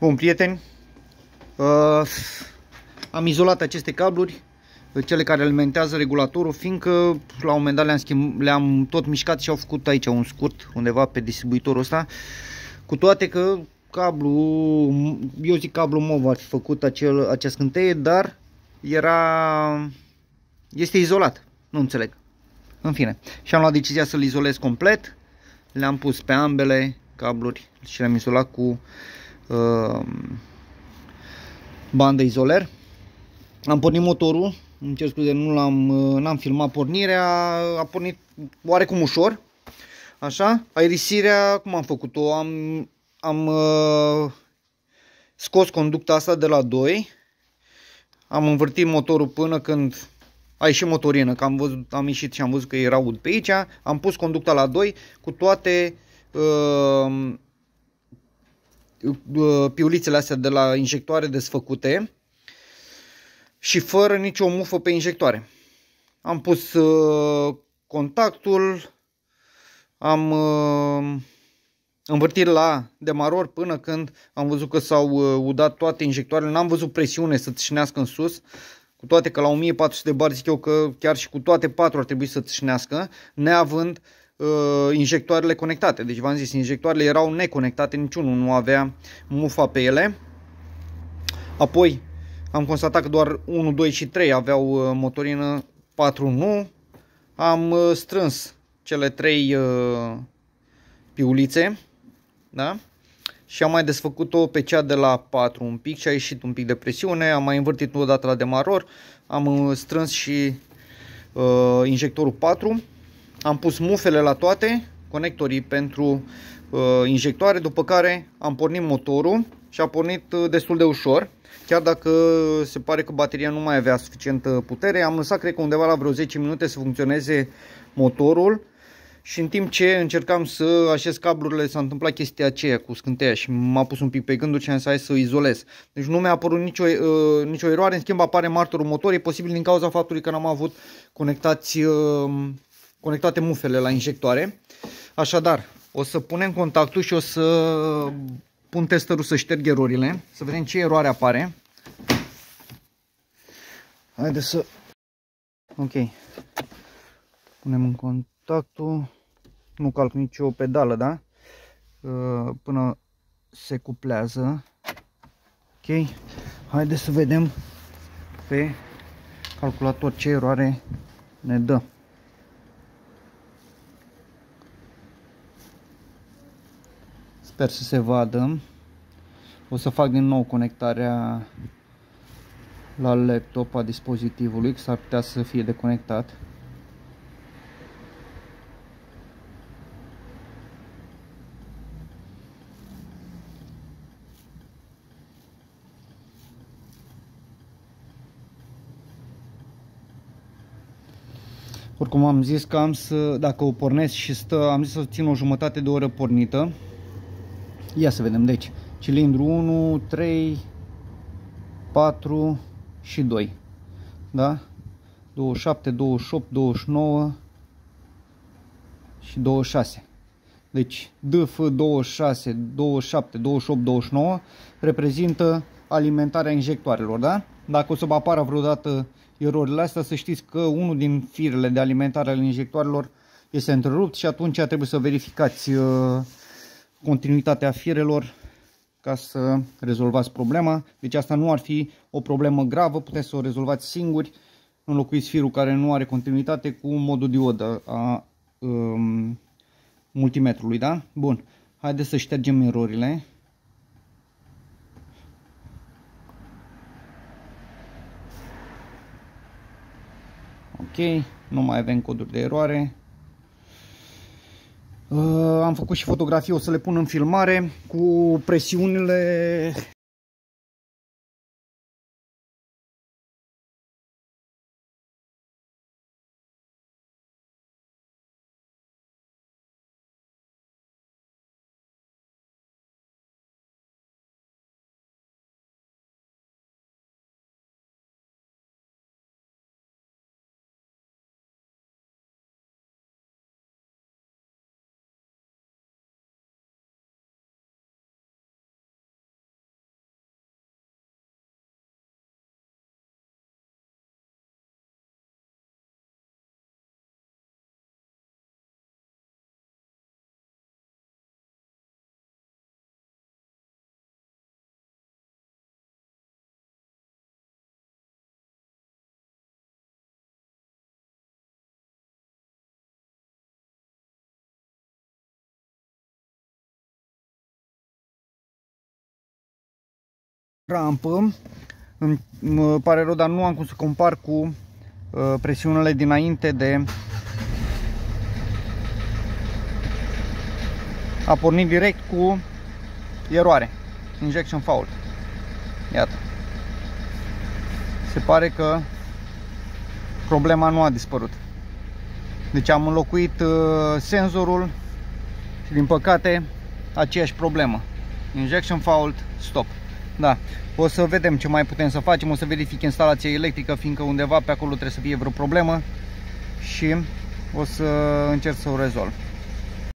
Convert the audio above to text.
Bun, prieteni, uh, am izolat aceste cabluri, cele care alimentează regulatorul, fiindcă la un moment dat le-am, schimb, le-am tot mișcat și au făcut aici un scurt undeva pe distribuitorul ăsta, cu toate că cablu, eu zic cablu MOV ar fi făcut acel, acea scânteie, dar era, este izolat, nu înțeleg. În fine, și am luat decizia să-l izolez complet, le-am pus pe ambele cabluri și le-am izolat cu uh, bandă izoler. Am pornit motorul, îmi cer scuze, nu l-am uh, n-am filmat pornirea, a pornit oarecum ușor. Așa, aerisirea, cum am făcut-o? Am, am uh, scos conducta asta de la 2, am învârtit motorul până când a ieșit motorină, că am, văzut, am ieșit și am văzut că era ud pe aici, am pus conducta la 2 cu toate uh, uh, piulițele astea de la injectoare desfăcute și fără nicio mufă pe injectoare. Am pus uh, contactul, am uh, învârtit la demaror până când am văzut că s-au uh, udat toate injectoarele, n-am văzut presiune să țâșnească în sus, cu toate că la 1400 de bar zic eu că chiar și cu toate patru ar trebui să țâșnească, neavând uh, injectoarele conectate. Deci v-am zis, injectoarele erau neconectate, niciunul nu avea mufa pe ele. Apoi am constatat că doar 1, 2 și 3 aveau uh, motorină, 4 nu. Am uh, strâns cele 3 uh, piulițe, da? și am mai desfăcut-o pe cea de la 4 un pic și a ieșit un pic de presiune, am mai învârtit o dată la demaror, am uh, strâns și uh, injectorul 4, am pus mufele la toate, conectorii pentru uh, injectoare, după care am pornit motorul și a pornit uh, destul de ușor, chiar dacă se pare că bateria nu mai avea suficientă putere, am lăsat cred că undeva la vreo 10 minute să funcționeze motorul, și în timp ce încercam să așez cablurile s-a întâmplat chestia aceea cu scânteia și m-a pus un pic pe gânduri și am zis să izolez. Deci nu mi-a apărut nicio, uh, nicio eroare, în schimb apare martorul motor, e posibil din cauza faptului că n-am avut conectați, uh, conectate mufele la injectoare. Așadar, o să punem contactul și o să pun testerul să șterg erorile, să vedem ce eroare apare. Haideți să... Ok. Punem în cont contactul, nu calc nicio pedală, da? Uh, până se cuplează. Ok, haideți să vedem pe calculator ce eroare ne dă. Sper să se vadă. O să fac din nou conectarea la laptop a dispozitivului, că s-ar putea să fie deconectat. Oricum am zis că am să, dacă o pornesc și stă, am zis să țin o jumătate de oră pornită. Ia să vedem, deci, cilindru 1, 3, 4 și 2. Da? 27, 28, 29 și 26. Deci DF 26, 27, 28, 29 reprezintă alimentarea injectoarelor, da? Dacă o să vă apară vreodată erorile astea, să știți că unul din firele de alimentare ale injectoarelor este întrerupt și atunci trebuie să verificați uh, continuitatea firelor ca să rezolvați problema. Deci asta nu ar fi o problemă gravă, puteți să o rezolvați singuri. Înlocuiți firul care nu are continuitate cu modul diodă a um, multimetrului, da? Bun, haideți să ștergem erorile. ok, nu mai avem coduri de eroare. Uh, am făcut și fotografii, o să le pun în filmare cu presiunile rampă. Îmi pare rău, dar nu am cum să compar cu uh, presiunile dinainte de a pornit direct cu eroare. Injection fault. Iată. Se pare că problema nu a dispărut. Deci am înlocuit uh, senzorul și din păcate aceeași problemă. Injection fault, stop. Da, o să vedem ce mai putem să facem, o să verific instalația electrică, fiindcă undeva pe acolo trebuie să fie vreo problemă. Și o să încerc să o rezolv.